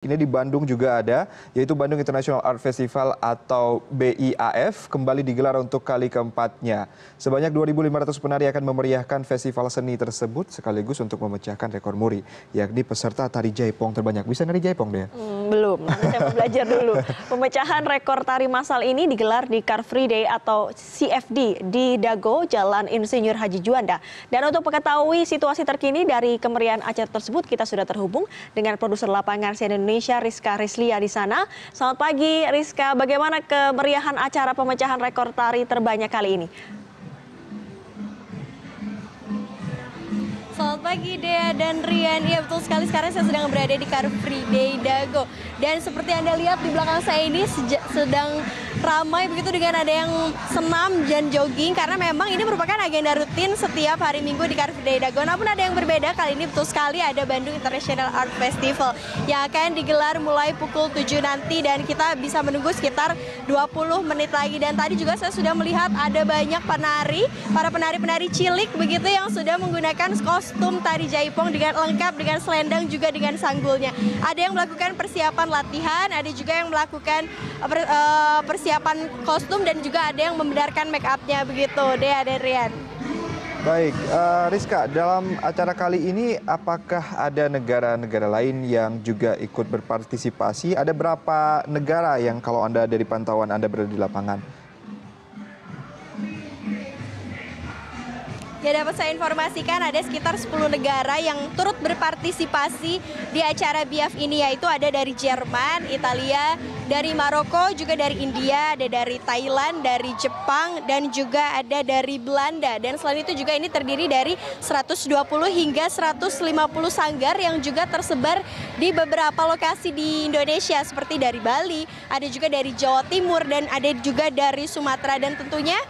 Ini di Bandung juga ada, yaitu Bandung International Art Festival atau BIAF kembali digelar untuk kali keempatnya. Sebanyak 2.500 penari akan memeriahkan festival seni tersebut sekaligus untuk memecahkan rekor muri, yakni peserta tari jaipong terbanyak. Bisa nari jaipong deh? Hmm, belum, nanti saya mau belajar dulu. Pemecahan rekor tari massal ini digelar di Car Free Day atau CFD di Dago, Jalan Insinyur Haji Juanda. Dan untuk mengetahui situasi terkini dari kemeriahan acara tersebut, kita sudah terhubung dengan produser lapangan CNN Indonesia Rizka Rislia di sana. Selamat pagi Rizka, bagaimana kemeriahan acara pemecahan rekor tari terbanyak kali ini? Pagi Dea dan Rian. Ya betul sekali sekarang saya sedang berada di Car Free Day Dago. Dan seperti Anda lihat di belakang saya ini sedang ramai begitu dengan ada yang senam dan jogging karena memang ini merupakan agenda rutin setiap hari Minggu di Car Free Day Dago. Namun ada yang berbeda kali ini betul sekali ada Bandung International Art Festival yang akan digelar mulai pukul 7 nanti dan kita bisa menunggu sekitar 20 menit lagi. Dan tadi juga saya sudah melihat ada banyak penari, para penari-penari cilik begitu yang sudah menggunakan kostum tari jaipong dengan lengkap dengan selendang juga dengan sanggulnya. Ada yang melakukan persiapan latihan, ada juga yang melakukan uh, persiapan kostum dan juga ada yang membenarkan make upnya begitu. Dea dan Rian. Baik, uh, Rizka, dalam acara kali ini apakah ada negara-negara lain yang juga ikut berpartisipasi? Ada berapa negara yang kalau Anda dari pantauan Anda berada di lapangan? Ya dapat saya informasikan ada sekitar 10 negara yang turut berpartisipasi di acara BIAF ini yaitu ada dari Jerman, Italia, dari Maroko, juga dari India, ada dari Thailand, dari Jepang, dan juga ada dari Belanda. Dan selain itu juga ini terdiri dari 120 hingga 150 sanggar yang juga tersebar di beberapa lokasi di Indonesia seperti dari Bali, ada juga dari Jawa Timur, dan ada juga dari Sumatera. Dan tentunya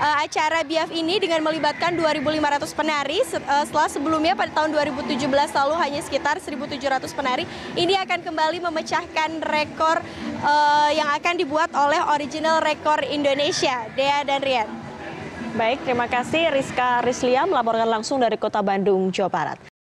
uh, acara BIAF ini dengan melibatkan 2.500 penari uh, setelah sebelumnya pada tahun 2017 lalu hanya sekitar 1.700 penari ini akan kembali memecahkan rekor uh, yang akan dibuat oleh original rekor Indonesia Dea dan Rian. Baik, terima kasih Rizka Rislia melaporkan langsung dari Kota Bandung, Jawa Barat.